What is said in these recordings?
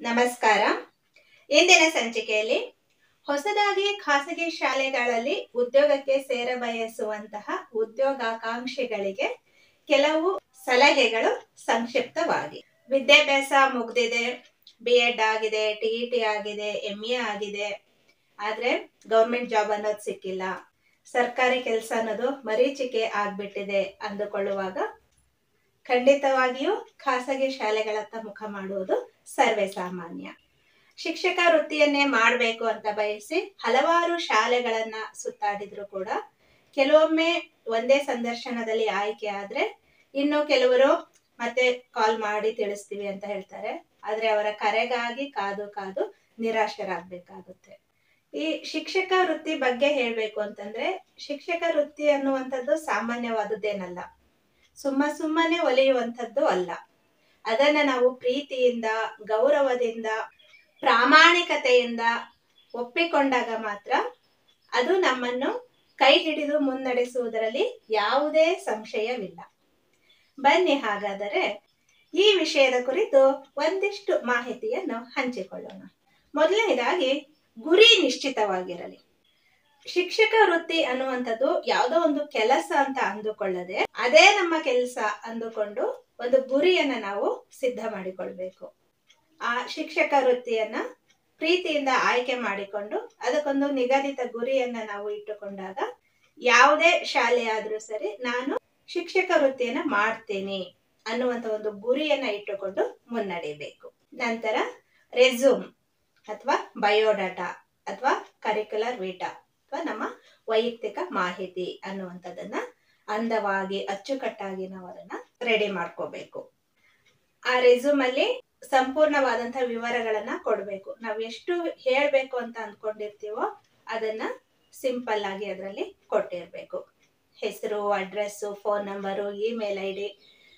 ನಮಸ್ಕಾರ. ಇಂದಿನ ಸಂಚಿಕೆಯಲ್ಲಿ ಹೊಸದಾಗಿ ಖಾಸಗಿ ಶಾಲೆಗಳಲ್ಲಿ ಉದ್ಯೋಗಕ್ಕೆ ಸೇರ ಬಯಸುವಂತಹ ಉದ್ಯೋಗಾಕಾಂಕ್ಷಿಗಳಿಗೆ ಕೆಲವು ಸಲಹೆಗಳು ಸಂಕ್ಷಿಪ್ತವಾಗಿ. ವಿದ್ಯಾಭ್ಯಾಸ ಮುಗ್ದಿದೆ ಬಿ ಎಡ್ ಆಗಿದೆ ಟಿ ಇ ಆಗಿದೆ ಎಂ ಎ ಆಗಿದೆ. ಆದ್ರೆ ಗೌರ್ಮೆಂಟ್ ಜಾಬ್ ಅನ್ನೋದು ಸಿಕ್ಕಿಲ್ಲ. ಸರ್ಕಾರಿ ಕೆಲಸ ಅನ್ನೋದು ಮರೀಚಿಕೆ ಆಗ್ಬಿಟ್ಟಿದೆ ಅಂದುಕೊಳ್ಳುವಾಗ ಖಂಡಿತವಾಗಿಯೂ ಖಾಸಗಿ ಶಾಲೆಗಳತ್ತ ಮುಖ ಮಾಡುವುದು ಸರ್ವೇ ಸಾಮಾನ್ಯ. ಶಿಕ್ಷಕ ವೃತ್ತಿಯನ್ನೇ ಮಾಡಬೇಕು ಅಂತ ಬಯಸಿ ಹಲವಾರು ಶಾಲೆಗಳನ್ನ ಸುತ್ತಾಡಿದ್ರು ಕೂಡ ಕೆಲವೊಮ್ಮೆ ಒಂದೇ ಸಂದರ್ಶನದಲ್ಲಿ ಆಯ್ಕೆ ಆದ್ರೆ ಇನ್ನು ಕೆಲವರು ಮತ್ತೆ ಕಾಲ್ ಮಾಡಿ ತಿಳಿಸ್ತೀವಿ ಅಂತ ಹೇಳ್ತಾರೆ. ಆದ್ರೆ ಅವರ ಕರೆಗಾಗಿ ಕಾದು ಕಾದು ನಿರಾಶರಾಗ್ಬೇಕಾಗುತ್ತೆ. ಈ ಶಿಕ್ಷಕ ವೃತ್ತಿ ಬಗ್ಗೆ ಹೇಳ್ಬೇಕು ಅಂತಂದ್ರೆ ಶಿಕ್ಷಕ ವೃತ್ತಿ ಅನ್ನುವಂಥದ್ದು ಸಾಮಾನ್ಯವಾದದ್ದೇನಲ್ಲ. ಸುಮ್ಮ ಸುಮ್ಮನೆ ಒಲಿಯುವಂಥದ್ದು ಅಲ್ಲ. ಅದನ್ನ ನಾವು ಪ್ರೀತಿಯಿಂದ, ಗೌರವದಿಂದ, ಪ್ರಾಮಾಣಿಕತೆಯಿಂದ ಒಪ್ಪಿಕೊಂಡಾಗ ಮಾತ್ರ ಅದು ನಮ್ಮನ್ನು ಕೈ ಹಿಡಿದು ಮುನ್ನಡೆಸುವುದರಲ್ಲಿ ಯಾವುದೇ ಸಂಶಯವಿಲ್ಲ. ಬನ್ನಿ ಹಾಗಾದರೆ ಈ ವಿಷಯದ ಕುರಿತು ಒಂದಿಷ್ಟು ಮಾಹಿತಿಯನ್ನು ಹಂಚಿಕೊಳ್ಳೋಣ. ಮೊದಲನೇದಾಗಿ, ಗುರಿ ನಿಶ್ಚಿತವಾಗಿರಲಿ. ಶಿಕ್ಷಕ ವೃತ್ತಿ ಅನ್ನುವಂಥದ್ದು ಯಾವುದೋ ಒಂದು ಕೆಲಸ ಅಂತ ಅಂದುಕೊಳ್ಳದೆ ಅದೇ ನಮ್ಮ ಕೆಲಸ ಅಂದುಕೊಂಡು ಒಂದು ಗುರಿಯನ್ನ ನಾವು ಸಿದ್ಧ ಮಾಡಿಕೊಳ್ಬೇಕು. ಆ ಶಿಕ್ಷಕ ವೃತ್ತಿಯನ್ನ ಪ್ರೀತಿಯಿಂದ ಆಯ್ಕೆ ಮಾಡಿಕೊಂಡು ಅದಕ್ಕೊಂದು ನಿಗದಿತ ಗುರಿಯನ್ನ ನಾವು ಇಟ್ಟುಕೊಂಡಾಗ ಯಾವುದೇ ಶಾಲೆ ಆದ್ರೂ ಸರಿ ನಾನು ಶಿಕ್ಷಕ ವೃತ್ತಿಯನ್ನ ಮಾಡ್ತೇನೆ ಅನ್ನುವಂತ ಒಂದು ಗುರಿಯನ್ನ ಇಟ್ಟುಕೊಂಡು ಮುನ್ನಡೆಯಬೇಕು. ನಂತರ ರೆಸ್ಯೂಮ್ ಅಥವಾ ಬಯೋಡಾಟಾ ಅಥವಾ ಕರಿಕ್ಯುಲರ್ ವೀಟಾ ಅಥವಾ ನಮ್ಮ ವೈಯಕ್ತಿಕ ಮಾಹಿತಿ ಅನ್ನುವಂಥದ್ದನ್ನ ಅಂದವಾಗಿ ಅಚ್ಚುಕಟ್ಟಾಗಿ ನಾವು ಅದನ್ನ ರೆಡಿ ಮಾಡ್ಕೋಬೇಕು. ಆ ರೆಸ್ಯೂಮ್ ಅಲ್ಲಿ ಸಂಪೂರ್ಣವಾದಂತಹ ವಿವರಗಳನ್ನ ಕೊಡ್ಬೇಕು. ನಾವು ಎಷ್ಟು ಹೇಳ್ಬೇಕು ಅಂತ ಅಂದ್ಕೊಂಡಿರ್ತೀವೋ ಅದನ್ನ ಸಿಂಪಲ್ ಆಗಿ ಅದರಲ್ಲಿ ಕೊಟ್ಟಿರ್ಬೇಕು. ಹೆಸರು address phone number email I D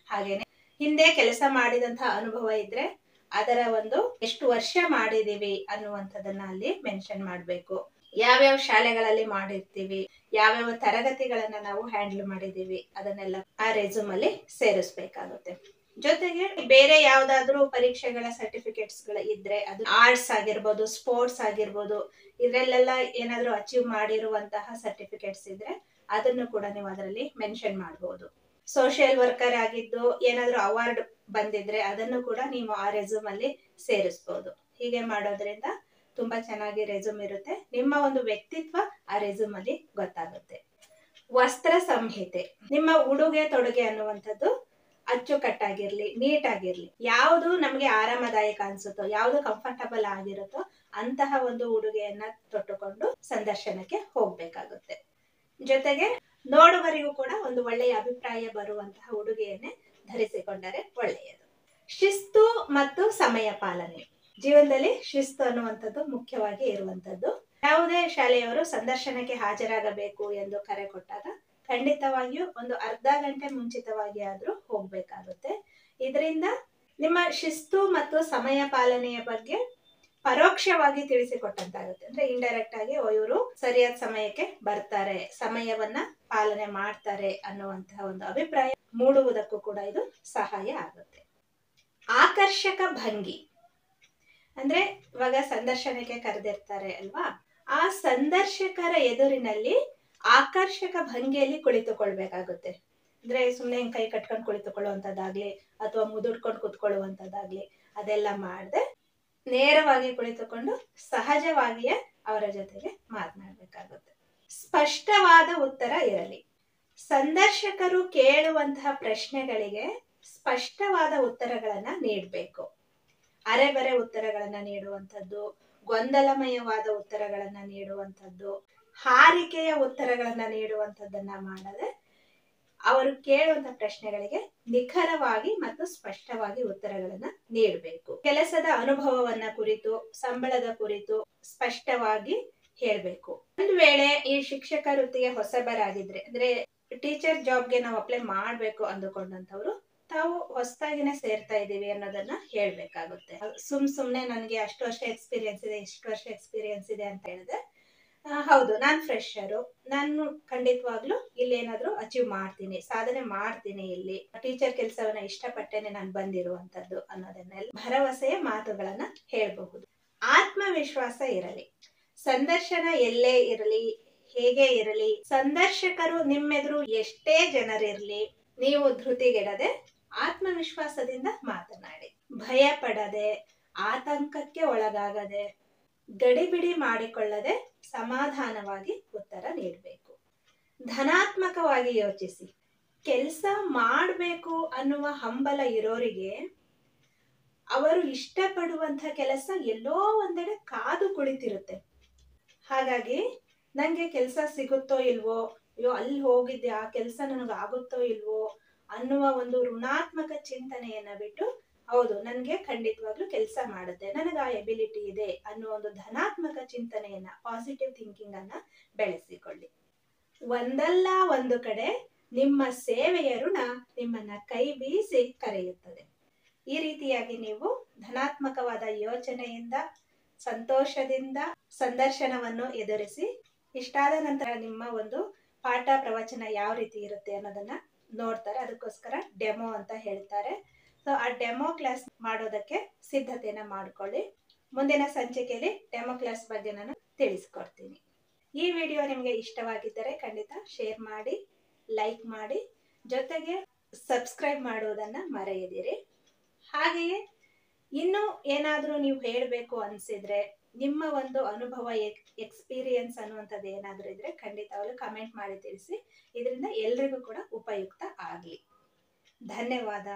ಹಾಗೇನೆ. ಹಿಂದೆ ಕೆಲಸ ಮಾಡಿದಂತಹ ಅನುಭವ ಇದ್ರೆ ಅದರ ಒಂದು ಎಷ್ಟು ವರ್ಷ ಮಾಡಿದೀವಿ ಅನ್ನುವಂಥದ್ದನ್ನ ಅಲ್ಲಿ ಮೆನ್ಷನ್ ಮಾಡಬೇಕು. ಯಾವ್ಯಾವ ಶಾಲೆಗಳಲ್ಲಿ ಮಾಡಿರ್ತೀವಿ, ಯಾವ್ಯಾವ ತರಗತಿಗಳನ್ನ ನಾವು ಹ್ಯಾಂಡಲ್ ಮಾಡಿದೀವಿ ಅದನ್ನೆಲ್ಲ ಆ ರೆಸ್ಯೂಮ್ ಅಲ್ಲಿ ಸೇರಿಸ್ಬೇಕಾಗುತ್ತೆ. ಜೊತೆಗೆ ಬೇರೆ ಯಾವ್ದಾದ್ರು ಪರೀಕ್ಷೆಗಳ ಸರ್ಟಿಫಿಕೇಟ್ಸ್ಗಳ ಇದ್ರೆ ಅದು ಆರ್ಟ್ಸ್ ಆಗಿರ್ಬೋದು ಸ್ಪೋರ್ಟ್ಸ್ ಆಗಿರ್ಬೋದು, ಇದ್ರಲ್ಲೆಲ್ಲ ಏನಾದ್ರು ಅಚೀವ್ ಮಾಡಿರುವಂತಹ ಸರ್ಟಿಫಿಕೇಟ್ಸ್ ಇದ್ರೆ ಅದನ್ನು ಕೂಡ ನೀವು ಅದರಲ್ಲಿ ಮೆನ್ಷನ್ ಮಾಡಬಹುದು ಸೋಷಿಯಲ್ ವರ್ಕರ್ ಆಗಿದ್ದು ಏನಾದ್ರು ಅವಾರ್ಡ್ ಬಂದಿದ್ರೆ ಅದನ್ನು ಕೂಡ ನೀವು ಆ ರೆಸ್ಯೂಮ್ ಅಲ್ಲಿ ಸೇರಿಸಬಹುದು ಹೀಗೆ ಮಾಡೋದ್ರಿಂದ ತುಂಬಾ ಚೆನ್ನಾಗಿ ರೆಸ್ಯೂಮ್ ಇರುತ್ತೆ. ನಿಮ್ಮ ಒಂದು ವ್ಯಕ್ತಿತ್ವ ಆ ರೆಸ್ಯೂಮ್ ಅಲ್ಲಿ ಗೊತ್ತಾಗುತ್ತೆ. ವಸ್ತ್ರ ಸಂಹಿತೆ. ನಿಮ್ಮ ಉಡುಗೆ ತೊಡುಗೆ ಅನ್ನುವಂಥದ್ದು ಅಚ್ಚುಕಟ್ಟಾಗಿರ್ಲಿ ನೀಟ್ ಆಗಿರ್ಲಿ ಯಾವುದು ನಮಗೆ ಆರಾಮದಾಯಕ ಅನ್ಸುತ್ತೋ, ಯಾವುದು ಕಂಫರ್ಟಬಲ್ ಆಗಿರುತ್ತೋ ಅಂತಹ ಒಂದು ಉಡುಗೆಯನ್ನ ತೊಟ್ಟುಕೊಂಡು ಸಂದರ್ಶನಕ್ಕೆ ಹೋಗ್ಬೇಕಾಗುತ್ತೆ. ಜೊತೆಗೆ ನೋಡುವರಿಗೂ ಕೂಡ ಒಂದು ಒಳ್ಳೆಯ ಅಭಿಪ್ರಾಯ ಬರುವಂತಹ ಉಡುಗೆಯನ್ನೇ ಧರಿಸಿಕೊಂಡರೆ ಒಳ್ಳೆಯದು. ಶಿಸ್ತು ಮತ್ತು ಸಮಯ ಪಾಲನೆ. ಜೀವನದಲ್ಲಿ ಶಿಸ್ತು ಅನ್ನುವಂಥದ್ದು ಮುಖ್ಯವಾಗಿ ಇರುವಂತದ್ದು ಯಾವುದೇ ಶಾಲೆಯವರು ಸಂದರ್ಶನಕ್ಕೆ ಹಾಜರಾಗಬೇಕು ಎಂದು ಕರೆ ಕೊಟ್ಟಾಗ ಖಂಡಿತವಾಗಿಯೂ ಒಂದು ಅರ್ಧ ಗಂಟೆ ಮುಂಚಿತವಾಗಿ ಆದ್ರೂ ಹೋಗ್ಬೇಕಾಗುತ್ತೆ. ಇದರಿಂದ ನಿಮ್ಮ ಶಿಸ್ತು ಮತ್ತು ಸಮಯ ಪಾಲನೆಯ ಬಗ್ಗೆ ಪರೋಕ್ಷವಾಗಿ ತಿಳಿಸಿಕೊಟ್ಟಂತಾಗುತ್ತೆ. ಅಂದ್ರೆ ಇಂಡೈರೆಕ್ಟ್ ಆಗಿ ಇವರು ಸರಿಯಾದ ಸಮಯಕ್ಕೆ ಬರ್ತಾರೆ, ಸಮಯವನ್ನ ಪಾಲನೆ ಮಾಡ್ತಾರೆ ಅನ್ನುವಂತಹ ಒಂದು ಅಭಿಪ್ರಾಯ ಮೂಡುವುದಕ್ಕೂ ಕೂಡ ಇದು ಸಹಾಯ ಆಗುತ್ತೆ. ಆಕರ್ಷಕ ಭಂಗಿ. ಅಂದ್ರೆ ಇವಾಗ ಸಂದರ್ಶನಕ್ಕೆ ಕರೆದಿರ್ತಾರೆ ಅಲ್ವಾ? ಆ ಸಂದರ್ಶಕರ ಎದುರಿನಲ್ಲಿ ಆಕರ್ಷಕ ಭಂಗಿಯಲ್ಲಿ ಕುಳಿತುಕೊಳ್ಬೇಕಾಗುತ್ತೆ. ಅಂದ್ರೆ ಸುಮ್ಮನೆ ಕೈ ಕಟ್ಕೊಂಡು ಕುಳಿತುಕೊಳ್ಳುವಂಥದ್ದಾಗ್ಲಿ, ಅಥವಾ ಮುದುಡ್ಕೊಂಡು ಕುತ್ಕೊಳ್ಳುವಂಥದ್ದಾಗ್ಲಿ, ಅದೆಲ್ಲ ಮಾಡದೆ ನೇರವಾಗಿ ಕುಳಿತುಕೊಂಡು ಸಹಜವಾಗಿಯೇ ಅವರ ಜೊತೆಗೆ ಮಾತನಾಡಬೇಕಾಗುತ್ತೆ. ಸ್ಪಷ್ಟವಾದ ಉತ್ತರ ಇರಲಿ. ಸಂದರ್ಶಕರು ಕೇಳುವಂತಹ ಪ್ರಶ್ನೆಗಳಿಗೆ ಸ್ಪಷ್ಟವಾದ ಉತ್ತರಗಳನ್ನ ನೀಡಬೇಕು. ಅರೆಬರೆ ಉತ್ತರಗಳನ್ನ ನೀಡುವಂಥದ್ದು, ಗೊಂದಲಮಯವಾದ ಉತ್ತರಗಳನ್ನ ನೀಡುವಂಥದ್ದು, ಹಾರಿಕೆಯ ಉತ್ತರಗಳನ್ನ ನೀಡುವಂಥದ್ದನ್ನ ಮಾಡದೆ ಅವರು ಕೇಳುವಂತ ಪ್ರಶ್ನೆಗಳಿಗೆ ನಿಖರವಾಗಿ ಮತ್ತು ಸ್ಪಷ್ಟವಾಗಿ ಉತ್ತರಗಳನ್ನ ನೀಡಬೇಕು. ಕೆಲಸದ ಅನುಭವವನ್ನ ಕುರಿತು, ಸಂಬಳದ ಕುರಿತು ಸ್ಪಷ್ಟವಾಗಿ ಹೇಳ್ಬೇಕು. ಒಂದ್ ವೇಳೆ ಈ ಶಿಕ್ಷಕ ವೃತ್ತಿಗೆ ಹೊಸಬರಾಗಿದ್ರೆ, ಅಂದ್ರೆ ಟೀಚರ್ ಜಾಬ್ಗೆ ನಾವು ಅಪ್ಲೈ ಮಾಡ್ಬೇಕು ಅಂದುಕೊಂಡಂತವ್ರು ತಾವು ಹೊಸದಾಗಿನೇ ಸೇರ್ತಾ ಇದ್ದೀವಿ ಅನ್ನೋದನ್ನ ಹೇಳ್ಬೇಕಾಗುತ್ತೆ. ಸುಮ್ ಸುಮ್ನೆ ನನ್ಗೆ ಅಷ್ಟು ವರ್ಷ ಎಕ್ಸ್ಪೀರಿಯನ್ಸ್ ಇದೆ ಇಷ್ಟು ವರ್ಷ ಎಕ್ಸ್ಪೀರಿಯನ್ಸ್ ಇದೆ ಅಂತ ಹೇಳಿದ್ರೆ ಆ, ಹೌದು ನಾನು ಫ್ರೆಶರು ನಾನು ಖಂಡಿತವಾಗ್ಲೂ ಇಲ್ಲಿ ಏನಾದ್ರೂ ಅಚೀವ್ ಮಾಡ್ತೀನಿ ಸಾಧನೆ ಮಾಡ್ತೀನಿ ಇಲ್ಲಿ. ಟೀಚರ್ ಕೆಲಸವನ್ನ ಇಷ್ಟಪಟ್ಟೇನೆ ನಾನು ಬಂದಿರುವಂತದ್ದು ಅನ್ನೋದನ್ನೆಲ್ಲ ಭರವಸೆಯ ಮಾತುಗಳನ್ನ ಹೇಳಬಹುದು. ಆತ್ಮವಿಶ್ವಾಸ ಇರಲಿ. ಸಂದರ್ಶನ ಎಲ್ಲೇ ಇರಲಿ ಹೇಗೆ ಇರಲಿ ಸಂದರ್ಶಕರು ನಿಮ್ಮೆದುರು ಎಷ್ಟೇ ಜನರಿರ್ಲಿ ನೀವು ಧೃತಿಗೆಡದೆ ಆತ್ಮವಿಶ್ವಾಸದಿಂದ ಮಾತನಾಡಿ. ಭಯ ಪಡದೆ ಆತಂಕಕ್ಕೆ ಒಳಗಾಗದೆ, ಗಡಿಬಿಡಿ ಮಾಡಿಕೊಳ್ಳದೆ ಸಮಾಧಾನವಾಗಿ ಉತ್ತರ ನೀಡಬೇಕು. ಧನಾತ್ಮಕವಾಗಿ ಯೋಚಿಸಿ. ಕೆಲಸ ಮಾಡಬೇಕು ಅನ್ನುವ ಹಂಬಲ ಇರೋರಿಗೆ ಅವರು ಇಷ್ಟಪಡುವಂಥ ಕೆಲಸ ಎಲ್ಲೋ ಒಂದೆಡೆ ಕಾದು ಕುಳಿತಿರುತ್ತೆ. ಹಾಗಾಗಿ ನಂಗೆ ಕೆಲಸ ಸಿಗುತ್ತೋ ಇಲ್ವೋ, ಅಯ್ಯೋ, ಅಲ್ಲಿ ಹೋಗಿದ್ದೆ, ಆ ಕೆಲಸ ನನಗೆ ಆಗುತ್ತೋ ಇಲ್ವೋ ಅನ್ನುವ ಒಂದು ಋಣಾತ್ಮಕ ಚಿಂತನೆಯನ್ನ ಬಿಟ್ಟು, ಹೌದು, ನನಗೆ ಖಂಡಿತವಾಗ್ಲೂ ಕೆಲಸ ಮಾಡುತ್ತೆ, ನನಗೆ ಆ ಎಬಿಲಿಟಿ ಇದೆ ಅನ್ನೋ ಒಂದು ಧನಾತ್ಮಕ ಚಿಂತನೆಯನ್ನ ಪಾಸಿಟಿವ್ ಥಿಂಕಿಂಗ್ ಅನ್ನ ಬೆಳೆಸಿಕೊಳ್ಳಿ. ಒಂದಲ್ಲ ಒಂದು ಕಡೆ ನಿಮ್ಮ ಸೇವೆಯ ಋಣ ನಿಮ್ಮನ್ನ ಕೈ ಬೀಸಿ ಕರೆಯುತ್ತದೆ. ಈ ರೀತಿಯಾಗಿ ನೀವು ಧನಾತ್ಮಕವಾದ ಯೋಚನೆಯಿಂದ, ಸಂತೋಷದಿಂದ ಸಂದರ್ಶನವನ್ನು ಎದುರಿಸಿ, ಇಷ್ಟಾದ ನಂತರ ನಿಮ್ಮ ಒಂದು ಪಾಠ ಪ್ರವಚನ ಯಾವ ರೀತಿ ಇರುತ್ತೆ ಅನ್ನೋದನ್ನ ನೋಡ್ತಾರೆ, ಅದಕ್ಕೋಸ್ಕರ ಡೆಮೋ ಅಂತ ಹೇಳ್ತಾರೆ. ಸೊ ಆ ಡೆಮೋ ಕ್ಲಾಸ್ ಮಾಡೋದಕ್ಕೆ ಸಿದ್ಧತೆಯನ್ನ ಮಾಡ್ಕೊಳ್ಳಿ. ಮುಂದಿನ ಸಂಚಿಕೆಯಲ್ಲಿ ಡೆಮೋ ಕ್ಲಾಸ್ ಬಗ್ಗೆ ನಾನು ತಿಳಿಸ್ಕೊಡ್ತೀನಿ. ಈ ವಿಡಿಯೋ ನಿಮಗೆ ಇಷ್ಟವಾಗಿದ್ದರೆ ಖಂಡಿತ ಶೇರ್ ಮಾಡಿ ಲೈಕ್ ಮಾಡಿ, ಜೊತೆಗೆ ಸಬ್ಸ್ಕ್ರೈಬ್ ಮಾಡುವುದನ್ನ ಮರೆಯದಿರಿ. ಹಾಗೆಯೇ ಇನ್ನು ಏನಾದರೂ ನೀವು ಹೇಳಬೇಕು ಅನಿಸಿದ್ರೆ ನಿಮ್ಮ ಒಂದು ಅನುಭವ ಎಕ್ಸ್ಪೀರಿಯನ್ಸ್ ಅನ್ನುವಂಥದ್ದು ಏನಾದರೂ ಇದ್ರೆ ಖಂಡಿತವಾಗ್ಲೂ ಕಮೆಂಟ್ ಮಾಡಿ ತಿಳಿಸಿ. ಇದರಿಂದ ಎಲ್ರಿಗೂ ಕೂಡ ಉಪಯುಕ್ತ ಆಗಲಿ. ಧನ್ಯವಾದ.